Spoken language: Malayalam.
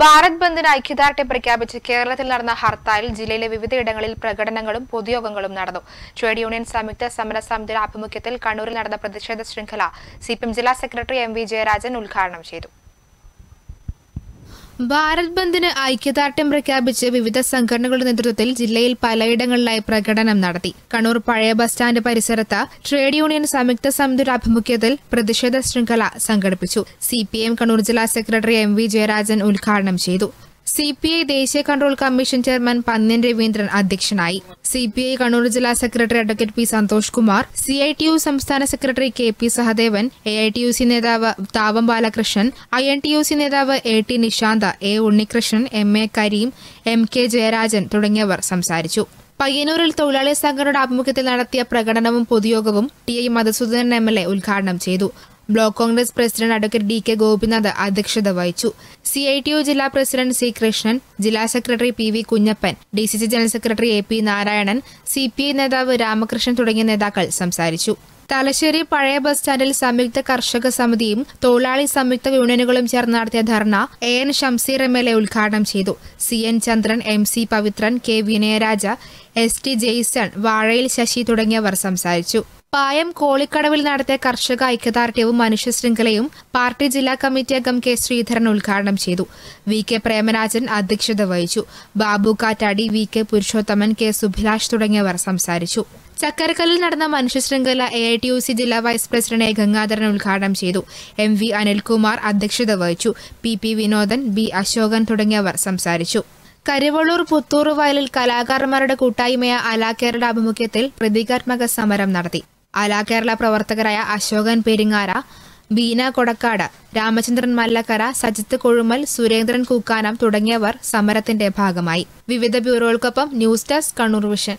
ഭാരത് ബന്ദിന് ഐക്യദാർഢ്യം പ്രഖ്യാപിച്ച് കേരളത്തിൽ നടന്ന ഹർത്താലിൽ ജില്ലയിലെ വിവിധയിടങ്ങളിൽ പ്രകടനങ്ങളും പൊതുയോഗങ്ങളും നടന്നു. ട്രേഡ് യൂണിയൻ സംയുക്ത സമര സമിതിയുടെ ആഭിമുഖ്യത്തിൽ കണ്ണൂരിൽ നടന്ന പ്രതിഷേധ ശൃംഖല സി ജില്ലാ സെക്രട്ടറി എം ജയരാജൻ ഉദ്ഘാടനം ചെയ്തു. ഭാരത് ബന്ദിന് ഐക്യദാർഢ്യം പ്രഖ്യാപിച്ച് വിവിധ സംഘടനകളുടെ നേതൃത്വത്തിൽ ജില്ലയിൽ പലയിടങ്ങളിലായി പ്രകടനം നടത്തി. കണ്ണൂർ പഴയ ബസ് സ്റ്റാൻഡ് പരിസരത്ത് ട്രേഡ് യൂണിയൻ സംയുക്ത സമിതിയുടെ ആഭിമുഖ്യത്തിൽ പ്രതിഷേധ ശൃംഖല സംഘടിപ്പിച്ചു. സി കണ്ണൂർ ജില്ലാ സെക്രട്ടറി എം വി ജയരാജൻ ഉദ്ഘാടനം ചെയ്തു. സി പി ഐ ദേശീയ control commission chairman Pannyan Raveendran അധ്യക്ഷനായി. സി പി ഐ കണ്ണൂർ ജില്ലാ secretary advocate P Santhosh Kumar C I T U സംസ്ഥാന secretary K P Sahadevan A I T U C നേതാവ് Thavam Balakrishnan I N T U C നേതാവ് A T Nishantha A Unnikrishnan M A Kareem M K Jayarajan തുടങ്ങിയവർ സംസാരിച്ചു. പയ്യന്നൂരിൽ തൊഴിലാളി സംഘടനയുടെ ആഭിമുഖ്യത്തിൽ നടത്തിയ പ്രകടനവും പൊതുയോഗവും T I Madhusoodanan M L A ഉദ്ഘാടനം ചെയ്തു. Block Congress president advocate D K Gopinath അധ്യക്ഷത വഹിച്ചു. സി ഐ ടി യു ജില്ലാ പ്രസിഡന്റ് സി കൃഷ്ണൻ ജില്ലാ secretary P V Kunhappan D C C general secretary A P Narayanan C P I നേതാവ് രാമകൃഷ്ണൻ തുടങ്ങിയ നേതാക്കൾ സംസാരിച്ചു. തലശ്ശേരി പഴയ ബസ് സ്റ്റാൻഡിൽ സംയുക്ത കർഷക സമിതിയും തൊഴിലാളി സംയുക്ത യൂണിയനുകളും ചേർന്ന് നടത്തിയ dharna A N Shamseer M L A ഉദ്ഘാടനം ചെയ്തു. C N Chandran M C Pavithran K Vinayaraja S T Jaison Vazhayil Sasi തുടങ്ങിയവർ സംസാരിച്ചു. പായം കോളിക്കടവിൽ നടത്തിയ കർഷക ഐക്യദാർഢ്യവും മനുഷ്യ ശൃംഖലയും പാർട്ടി ജില്ലാ കമ്മിറ്റി അംഗം കെ ശ്രീധരൻ ഉദ്ഘാടനം ചെയ്തു. വി കെ പ്രേമരാജൻ അധ്യക്ഷത വഹിച്ചു. Babu Kattadi V K Purushothaman K Subhilash തുടങ്ങിയവർ സംസാരിച്ചു. ചക്കരക്കല്ലിൽ നടന്ന മനുഷ്യ ശൃംഖല A I T U C ജില്ലാ വൈസ് പ്രസിഡന്റ് എ ഗംഗാധരൻ ഉദ്ഘാടനം ചെയ്തു. എം വി അനിൽകുമാർ അധ്യക്ഷത വഹിച്ചു. P P Vinodan B Ashokan തുടങ്ങിയവർ സംസാരിച്ചു. കരിവള്ളൂർ പുത്തൂർ വയലിൽ കലാകാരന്മാരുടെ കൂട്ടായ്മയ കേരള ആഭിമുഖ്യത്തിൽ പ്രതീകാത്മക സമരം നടത്തി. അലാക്കേരള പ്രവർത്തകരായ അശോകൻ പെരിങ്ങാര ബീന കൊടക്കാട് രാമചന്ദ്രൻ മല്ലക്കര സജിത്ത് കൊഴുമൽ സുരേന്ദ്രൻ കൂക്കാനം തുടങ്ങിയവർ സമരത്തിന്റെ ഭാഗമായി. വിവിധ ബ്യൂറോകൾക്കൊപ്പം ന്യൂസ് ഡെസ്ക് കണ്ണൂർ വിഷൻ.